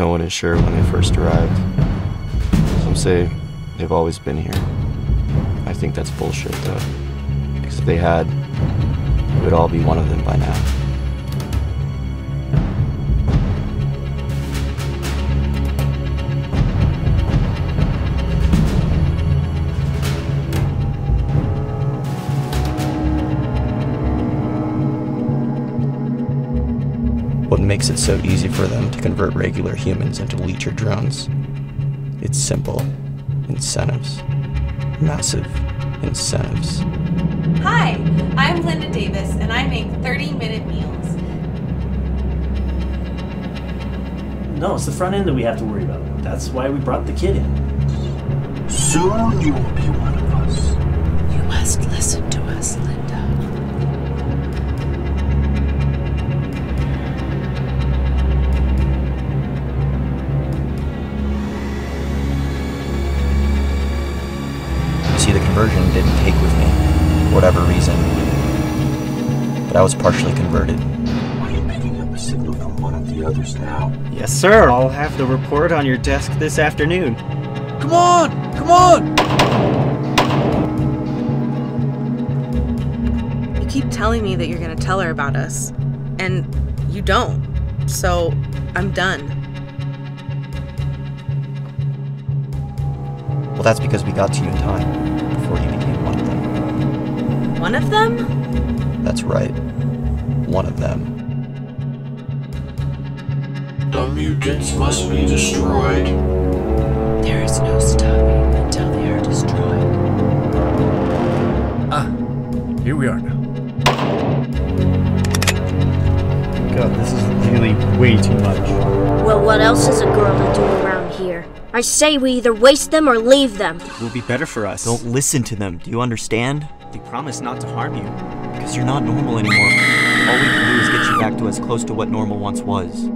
No one is sure when they first arrived. Some say they've always been here. I think that's bullshit, though. Because if they had, we would all be one of them by now. What makes it so easy for them to convert regular humans into leecher drones? It's simple. Incentives. Massive incentives. Hi, I'm Linda Davis, and I make 30 minute meals. No, it's the front end that we have to worry about. That's why we brought the kid in. Soon you will be See, the conversion didn't take with me, for whatever reason. But I was partially converted. Are you picking up a signal from one of the others now? Yes, sir. I'll have the report on your desk this afternoon. Come on! Come on! You keep telling me that you're gonna tell her about us, and you don't. So I'm done. Well, that's because we got to you in time, before you became one of them. One of them? That's right. One of them. The mutants must be destroyed. There is no stopping until they are destroyed. Ah, here we are now. God, this is really way too much. Well, what else is a girl to do around here? I say we either waste them or leave them. It will be better for us. Don't listen to them. Do you understand? They promise not to harm you. Because you're not normal anymore. All we can do is get you back to as close to what normal once was.